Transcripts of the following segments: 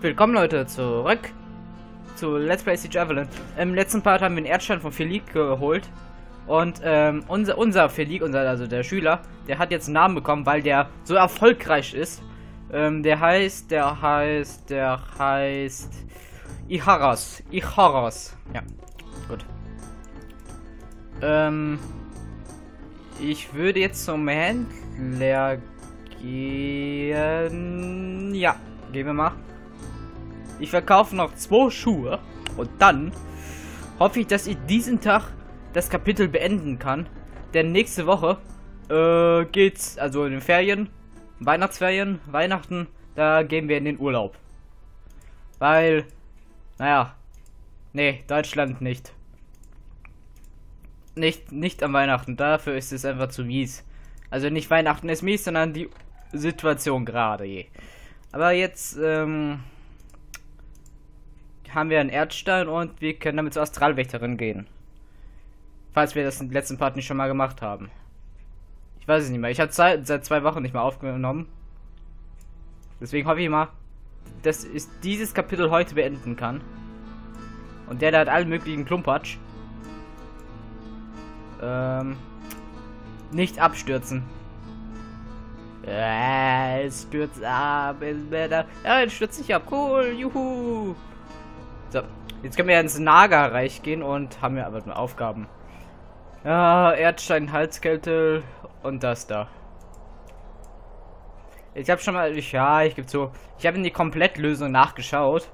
Willkommen Leute zurück zu Let's Play Siege Avalon. Im letzten Part haben wir den Erdstein von Felix geholt und ähm, unser unser Felix, unser also der Schüler, der hat jetzt einen Namen bekommen, weil der so erfolgreich ist. Ähm, der heißt, der heißt, der heißt Iharas, Iharas. Ja, gut. Ähm, ich würde jetzt zum Händler gehen. Ja, gehen wir mal. Ich verkaufe noch zwei Schuhe und dann hoffe ich, dass ich diesen Tag das Kapitel beenden kann. Denn nächste Woche äh, geht's, also in den Ferien, Weihnachtsferien, Weihnachten, da gehen wir in den Urlaub. Weil, naja, nee, Deutschland nicht. Nicht, nicht am Weihnachten, dafür ist es einfach zu mies. Also nicht Weihnachten ist mies, sondern die Situation gerade. Aber jetzt, ähm, haben wir einen Erdstein und wir können damit zur Astralwächterin gehen. Falls wir das im letzten Part nicht schon mal gemacht haben. Ich weiß es nicht mehr. Ich habe seit zwei Wochen nicht mehr aufgenommen. Deswegen hoffe ich mal, dass ich dieses Kapitel heute beenden kann. Und der da hat allen möglichen Klumpatsch. Ähm, nicht abstürzen. Äh, es stürzt ab, ist better. Ja, es stürzt nicht ab. Cool, juhu. Jetzt können wir ins Naga-Reich gehen und haben ja aber nur Aufgaben. Ja, Erdstein, Halskälte und das da. Ich habe schon mal, ich, ja, ich gebe so, ich habe in die Komplettlösung nachgeschaut,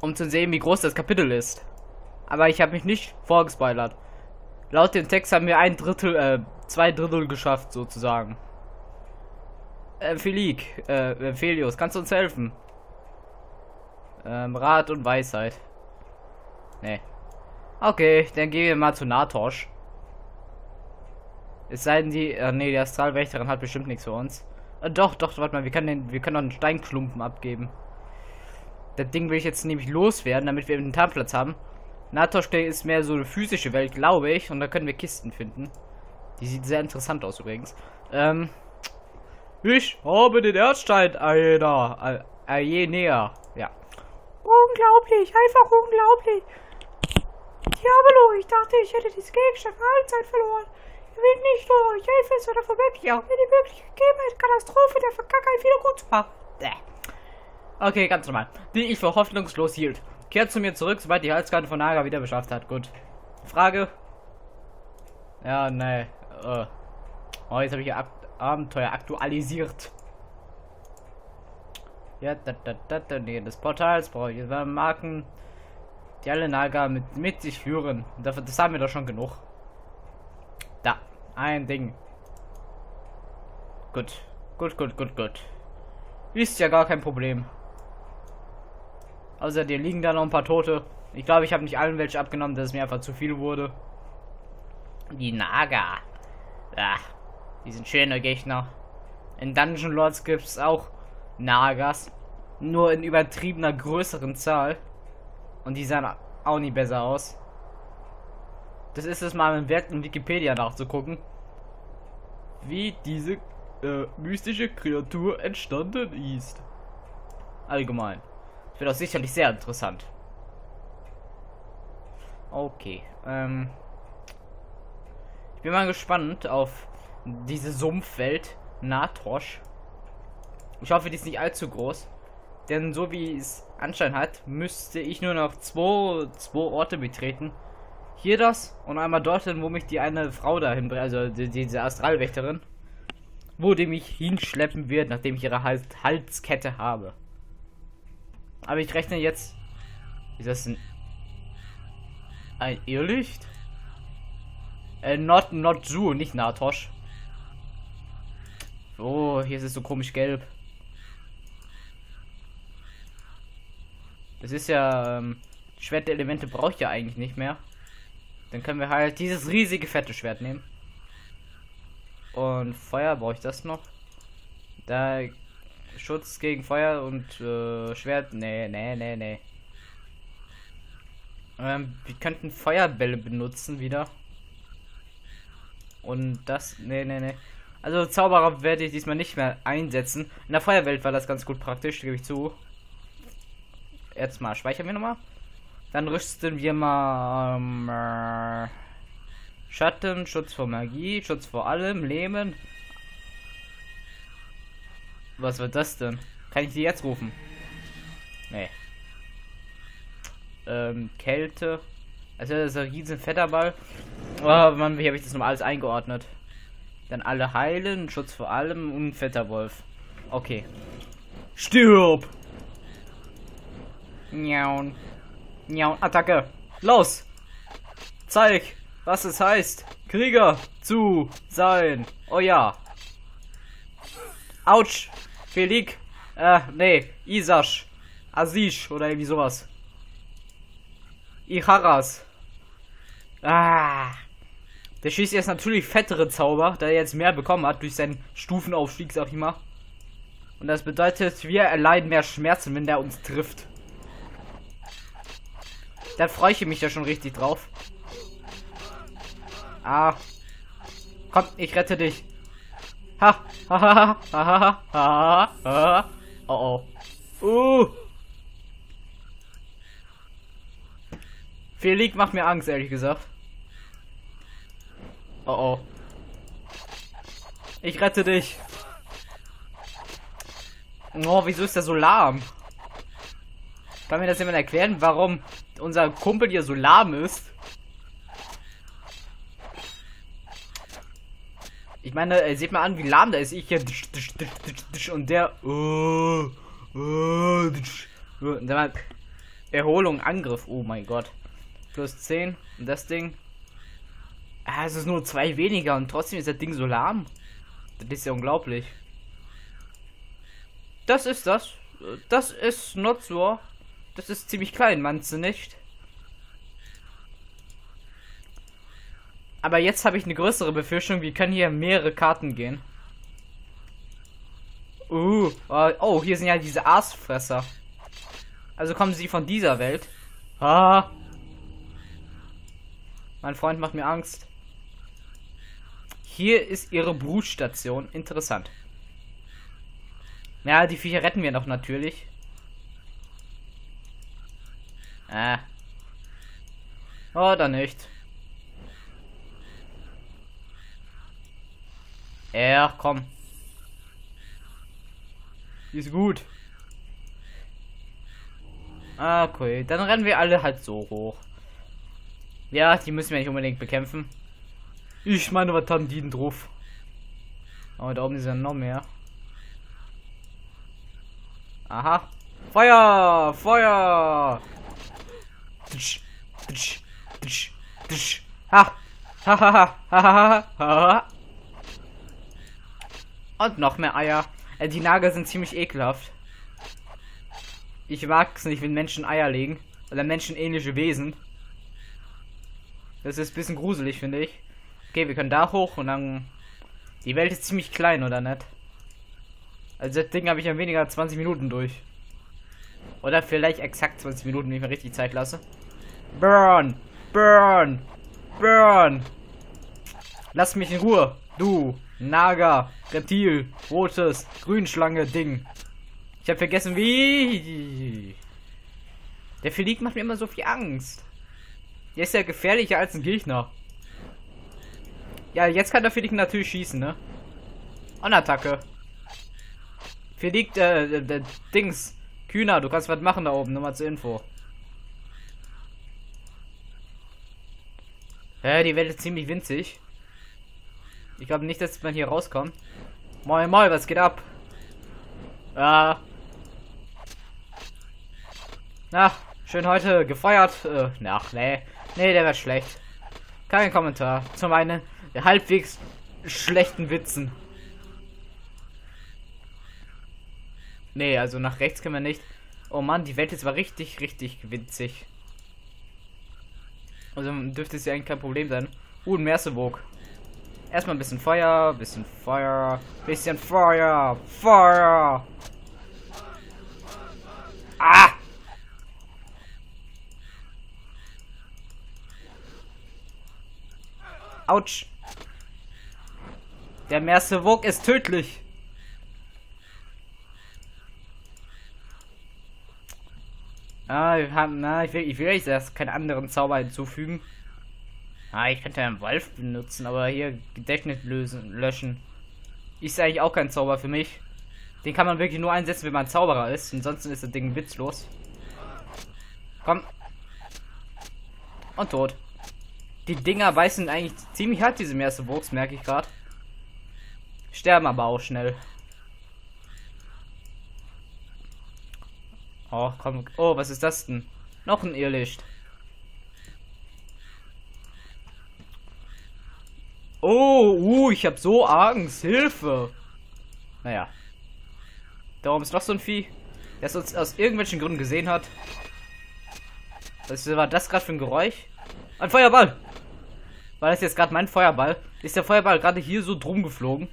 um zu sehen, wie groß das Kapitel ist. Aber ich habe mich nicht vorgespoilert. Laut dem Text haben wir ein Drittel, äh, zwei Drittel geschafft, sozusagen. Äh, Felix, äh, Felius, kannst du uns helfen? Ähm, Rat und Weisheit. Nee. Okay, dann gehen wir mal zu Natosch. Es sei denn, die. Äh, nee, die Astralwächterin hat bestimmt nichts für uns. Äh, doch, doch, warte mal, wir können den. Wir können noch einen Steinklumpen abgeben. Das Ding will ich jetzt nämlich loswerden, damit wir den Inventarplatz haben. Natosch ist mehr so eine physische Welt, glaube ich. Und da können wir Kisten finden. Die sieht sehr interessant aus übrigens. Ähm. Ich habe den Erdstein Aena. Aena. Ja. Unglaublich, einfach unglaublich. Diabolo, ich dachte, ich hätte dieses Gegenstand für alle Zeit verloren. Er will nicht nur ich helfe es oder verwirkliche auch mir die Möglichkeit geben, eine Katastrophe der Verkackheit wieder gut zu machen. Okay, ganz normal. Die ich für hoffnungslos hielt. Kehrt zu mir zurück, sobald die Halskarte von Naga wieder beschafft hat. Gut. Frage? Ja, ne. Uh. Oh, jetzt habe ich Ab Abenteuer aktualisiert. Ja, da, da, da, da, nee, des Portals brauche ich Marken, die alle Naga mit, mit sich führen. Dafür, das haben wir doch schon genug. Da, ein Ding. Gut, gut, gut, gut, gut. Ist ja gar kein Problem. Außer dir liegen da noch ein paar Tote. Ich glaube, ich habe nicht allen welche abgenommen, dass es mir einfach zu viel wurde. Die Naga. Ja, die sind schöne Gegner. In Dungeon Lords gibt es auch Nagas. Nur in übertriebener größeren Zahl. Und die sahen auch nie besser aus. Das ist es mal im Wert in Wikipedia nachzugucken. Wie diese äh, mystische Kreatur entstanden ist. Allgemein. Das wird auch sicherlich sehr interessant. Okay. Ähm, ich bin mal gespannt auf diese Sumpfwelt. Natosh. Ich hoffe, die ist nicht allzu groß. Denn so wie es Anschein hat, müsste ich nur noch zwei, zwei Orte betreten. Hier das und einmal dorthin, wo mich die eine Frau dahin, also die, diese Astralwächterin, wo die mich hinschleppen wird, nachdem ich ihre Hals Halskette habe. Aber ich rechne jetzt. Ist das ein. Ein Irrlicht? Äh, not, not Zoo, nicht Natosh. Oh, hier ist es so komisch gelb. Das ist ja, ähm, Schwertelemente brauche ich ja eigentlich nicht mehr. Dann können wir halt dieses riesige fette Schwert nehmen. Und Feuer brauche ich das noch. Da Schutz gegen Feuer und äh, Schwert. Nee, nee, nee, nee. Ähm, wir könnten Feuerbälle benutzen wieder. Und das. Nee, nee, nee. Also Zauberer werde ich diesmal nicht mehr einsetzen. In der Feuerwelt war das ganz gut praktisch, gebe ich zu. Jetzt mal speichern wir nochmal. Dann rüsten wir mal ähm, äh, Schatten, Schutz vor Magie, Schutz vor allem, Leben. Was wird das denn? Kann ich die jetzt rufen? Nee. Ähm, Kälte. Also das ist ein riesen Fetterball. Oh Mann, wie habe ich das nochmal alles eingeordnet? Dann alle heilen, Schutz vor allem und fetter Wolf. Okay. Stirb! Njaun. Njaun, Attacke. Los! Zeig, was es heißt, Krieger zu sein. Oh ja. Autsch. Felik. Äh, nee. Isasch. Asish oder irgendwie sowas. Iharas. Ah. Der schießt jetzt natürlich fettere Zauber, da er jetzt mehr bekommen hat durch seinen Stufenaufstieg, sag ich mal. Und das bedeutet, wir erleiden mehr Schmerzen, wenn der uns trifft. Da freue ich mich ja schon richtig drauf. Ah. Komm, ich rette dich. Ha, ha, ha, ha, ha, ha, Oh, oh. Uh. Felix macht mir Angst, ehrlich gesagt. Oh oh. Ich rette dich. Oh, wieso ist der so lahm? Kann mir das jemand erklären, warum unser Kumpel hier so lahm ist? Ich meine, äh, seht mal an, wie lahm der ist. Ich hier und der Erholung, Angriff. Oh mein Gott. Plus 10 und das Ding Ah, es ist nur zwei weniger und trotzdem ist das Ding so lahm. Das ist ja unglaublich. Das ist das. Das ist not so. Das ist ziemlich klein, meinst du nicht? Aber jetzt habe ich eine größere Befürchtung. Wir können hier mehrere Karten gehen. Uh, oh, oh, hier sind ja diese Aasfresser. Also kommen sie von dieser Welt. Ah. Mein Freund macht mir Angst. Hier ist ihre Brutstation. Interessant. Ja, die Viecher retten wir noch natürlich. Ah. Oder nicht. Ja, komm. Ist gut. Okay, dann rennen wir alle halt so hoch. Ja, die müssen wir nicht unbedingt bekämpfen. Ich meine, was haben die denn drauf? Aber da oben ist ja noch mehr. Aha. Feuer! Feuer! Und noch mehr Eier. Äh, die Nager sind ziemlich ekelhaft. Ich mag es nicht, wenn Menschen Eier legen. Oder menschenähnliche Wesen. Das ist ein bisschen gruselig, finde ich. Okay, wir können da hoch und dann... Die Welt ist ziemlich klein, oder nicht? Also das Ding habe ich ja weniger 20 Minuten durch. Oder vielleicht exakt 20 Minuten, wenn ich mir richtig Zeit lasse. Burn! Burn! Burn! Lass mich in Ruhe! Du! Naga! Reptil! Rotes! Grünschlange! Ding! Ich habe vergessen, wie... Der Philipp macht mir immer so viel Angst. Der ist ja gefährlicher als ein Gegner. Ja, jetzt kann der Felix natürlich schießen, ne? On-Attacke. Felix, äh, der Dings. Kühner, du kannst was machen da oben, nur mal zur Info. Ja, die Welt ist ziemlich winzig. Ich glaube nicht, dass man hier rauskommt. Moin, moin, was geht ab? Ja. Na, schön heute gefeuert. Äh, ach, nee. Nee, der wird schlecht. Kein Kommentar. Zum einen halbwegs schlechten Witzen. Nee, also nach rechts können wir nicht. Oh Mann, die Welt ist war richtig, richtig witzig. Also dürfte es ja eigentlich kein Problem sein. Uh, ein Merseburg. Erstmal ein bisschen Feuer, bisschen Feuer, bisschen Feuer, Feuer. Ah! Autsch. Der Mercevok ist tödlich. Wir haben, na, ich will, ich will jetzt erst keinen anderen Zauber hinzufügen. Ah, ich könnte einen Wolf benutzen, aber hier Gedächtnis lösen, löschen. Ist eigentlich auch kein Zauber für mich. Den kann man wirklich nur einsetzen, wenn man Zauberer ist. Ansonsten ist das Ding witzlos. Komm. Und tot. Die Dinger beißen eigentlich ziemlich hart, diese Merceburgs, merke ich gerade. Sterben aber auch schnell. Oh, komm. Oh, was ist das denn? Noch ein Irrlicht. Oh, uh, ich habe so Angst. Hilfe. Naja. Darum ist noch so ein Vieh, das uns aus irgendwelchen Gründen gesehen hat. Was war das gerade für ein Geräusch? Ein Feuerball. War das jetzt gerade mein Feuerball? Ist der Feuerball gerade hier so drum geflogen?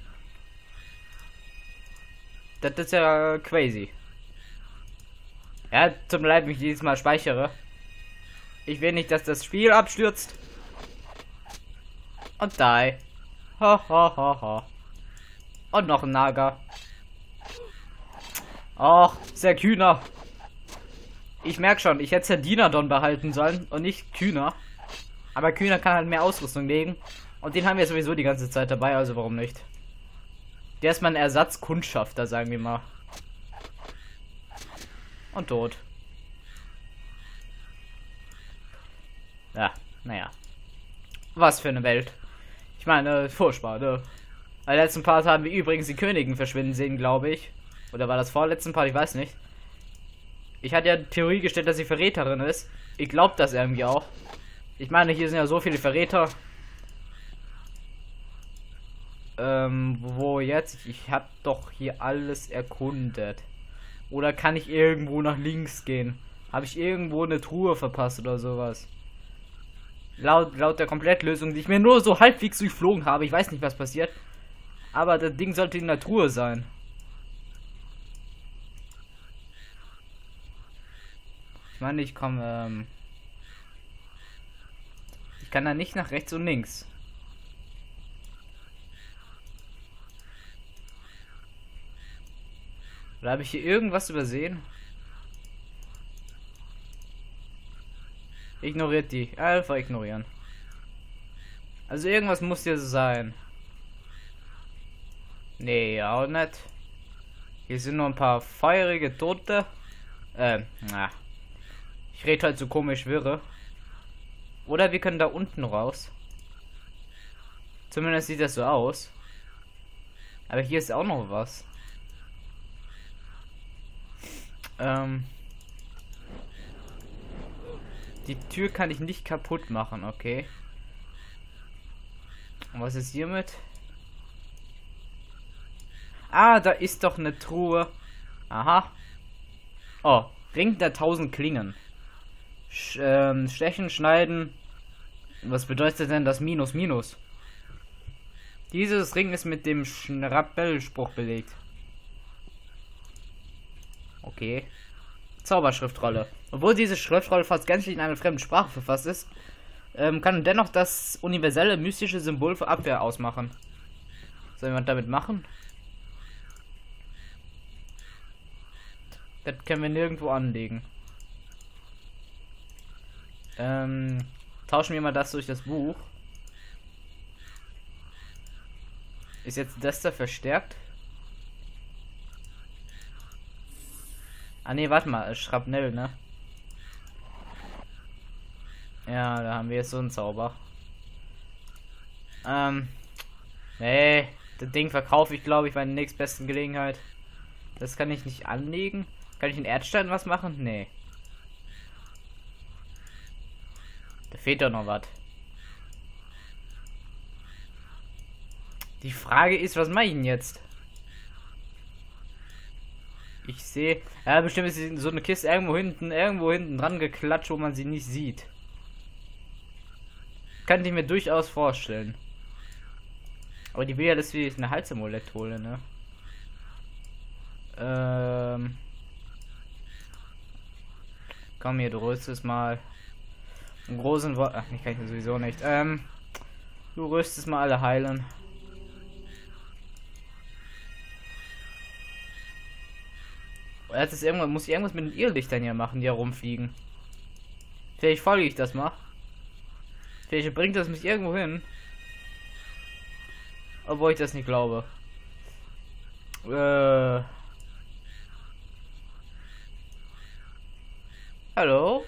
Das ist ja crazy. Ja, zum Leid, mich dieses Mal speichere. Ich will nicht, dass das Spiel abstürzt. Und die. Ho, ho, ho, ho. Und noch ein Nager. Ach, sehr kühner. Ich merke schon, ich hätte ja Dinadon behalten sollen und nicht Kühner. Aber Kühner kann halt mehr Ausrüstung legen. Und den haben wir sowieso die ganze Zeit dabei, also warum nicht? Der ist mein Ersatzkundschafter, sagen wir mal. Und tot. Ja, naja. Was für eine Welt. Ich meine, furchtbar, ne? Bei letzten Part haben wir übrigens die Königin verschwinden sehen, glaube ich. Oder war das vorletzten Part? Ich weiß nicht. Ich hatte ja Theorie gestellt, dass sie Verräterin ist. Ich glaube das irgendwie auch. Ich meine, hier sind ja so viele Verräter. Ähm, wo jetzt? Ich habe doch hier alles erkundet. Oder kann ich irgendwo nach links gehen? Habe ich irgendwo eine Truhe verpasst oder sowas? Laut, laut der Komplettlösung, die ich mir nur so halbwegs durchflogen habe. Ich weiß nicht, was passiert. Aber das Ding sollte in der Truhe sein. Ich meine, ich komme. Ähm ich kann da nicht nach rechts und links. Oder habe ich hier irgendwas übersehen? Ignoriert die. Einfach ignorieren. Also irgendwas muss hier sein. Nee, auch nicht. Hier sind nur ein paar feurige Tote. Ähm, na. Ich rede halt so komisch wirre. Oder wir können da unten raus. Zumindest sieht das so aus. Aber hier ist auch noch was. Ähm, die Tür kann ich nicht kaputt machen, okay. Und was ist hiermit? Ah, da ist doch eine Truhe. Aha. Oh, Ring der tausend Klingen. Sch ähm, stechen, schneiden. Was bedeutet denn das Minus, Minus? Dieses Ring ist mit dem Schrappellspruch belegt. Okay. Zauberschriftrolle. Obwohl diese Schriftrolle fast gänzlich in einer fremden Sprache verfasst ist, ähm, kann dennoch das universelle mystische Symbol für Abwehr ausmachen. Soll jemand damit machen? Das können wir nirgendwo anlegen. Ähm, tauschen wir mal das durch das Buch. Ist jetzt das da verstärkt? Ah ne, warte mal, Schrapnell, ne? Ja, da haben wir jetzt so einen Zauber. Ähm. Nee, das Ding verkaufe ich, glaube ich, bei der nächstbesten Gelegenheit. Das kann ich nicht anlegen. Kann ich in Erdstein was machen? Nee. Da fehlt doch noch was. Die Frage ist, was mache ich denn jetzt? Ich sehe. Ja, bestimmt ist so eine Kiste irgendwo hinten, irgendwo hinten dran geklatscht, wo man sie nicht sieht. Kann ich mir durchaus vorstellen. Aber die will ja, dass wir eine Halsamulett holen, ne? Ähm. Komm hier, du rüstest mal. Einen großen Wo Ach, ich kann ich sowieso nicht. Ähm. Du rüstest mal alle heilen. Jetzt ist irgendwas, muss ich irgendwas mit den Irrlichtern hier machen, die herumfliegen. Vielleicht folge ich das mal. Vielleicht bringt das mich irgendwo hin. Obwohl ich das nicht glaube. Äh. Hallo?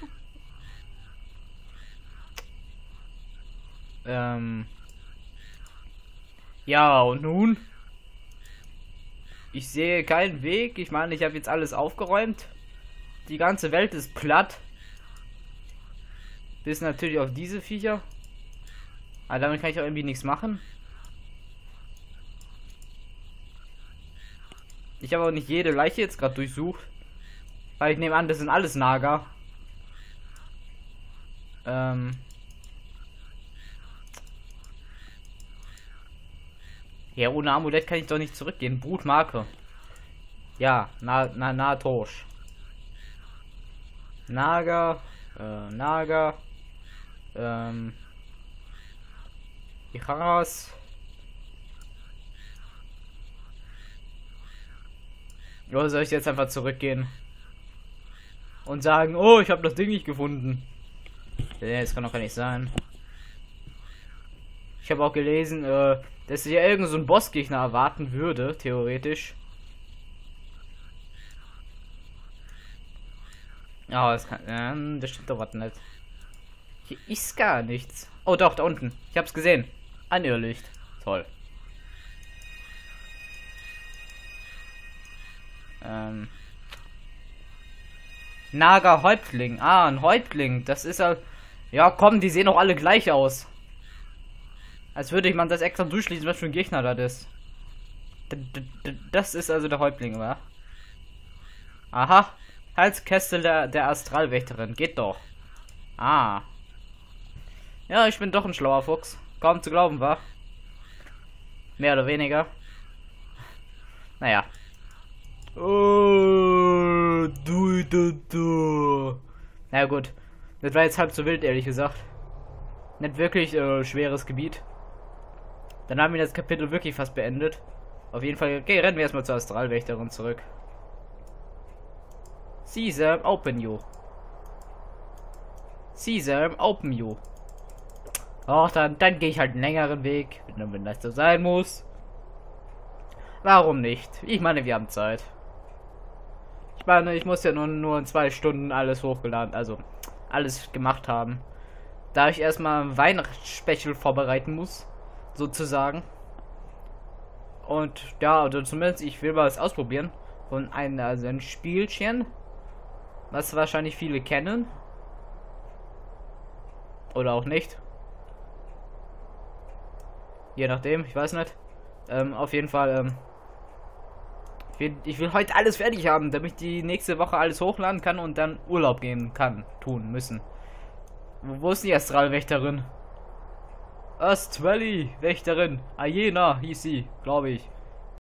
Ähm. Ja, und nun? Ich sehe keinen Weg. Ich meine, ich habe jetzt alles aufgeräumt. Die ganze Welt ist platt. Bis natürlich auf diese Viecher. Aber damit kann ich auch irgendwie nichts machen. Ich habe auch nicht jede Leiche jetzt gerade durchsucht. Weil ich nehme an, das sind alles Nager. Ähm. Ja, ohne Amulett kann ich doch nicht zurückgehen. Brutmarke. Ja, na, na, na, Torsch. Naga, äh, Naga, ähm, Icharas. Oder soll ich jetzt einfach zurückgehen? Und sagen, oh, ich habe das Ding nicht gefunden. Ja, das kann doch gar nicht sein. Ich habe auch gelesen, äh, dass sich ja irgend so ein Bossgegner erwarten würde, theoretisch. Ja, oh, das kann. Ähm, das stimmt doch was nicht. Hier ist gar nichts. Oh doch, da unten. Ich hab's gesehen. Ein Irrlicht. Toll. Ähm. Nager Häuptling. Ah, ein Häuptling. Das ist ja. Ja, komm, die sehen doch alle gleich aus. Als würde ich man das extra durchschließen, was für ein Gegner das ist. Das ist also der Häuptling, oder? Aha. Halskästel der, der Astralwächterin. Geht doch. Ah. Ja, ich bin doch ein schlauer Fuchs. Kaum zu glauben, war. Mehr oder weniger. Naja. Oh, du, du, du. Na ja, gut. Das war jetzt halb so wild, ehrlich gesagt. Nicht wirklich äh, schweres Gebiet. Dann haben wir das Kapitel wirklich fast beendet. Auf jeden Fall, okay, rennen wir erstmal zur Astralwächterin zurück. Caesar, open you. Caesar, open you. Ach, dann, dann gehe ich halt einen längeren Weg, wenn das so sein muss. Warum nicht? Ich meine, wir haben Zeit. Ich meine, ich muss ja nur, nur in zwei Stunden alles hochgeladen, also alles gemacht haben. Da ich erstmal ein Weihnachtsspecial vorbereiten muss sozusagen. Und ja, oder zumindest ich will was ausprobieren. Von einem, also ein Spielchen, was wahrscheinlich viele kennen. Oder auch nicht. Je nachdem, ich weiß nicht. Ähm, auf jeden Fall, ähm, ich will, ich will heute alles fertig haben, damit ich die nächste Woche alles hochladen kann und dann Urlaub gehen kann, tun müssen. Wo ist die Astralwächterin? Astvalley, Wächterin. Ayena hieß sie, glaube ich.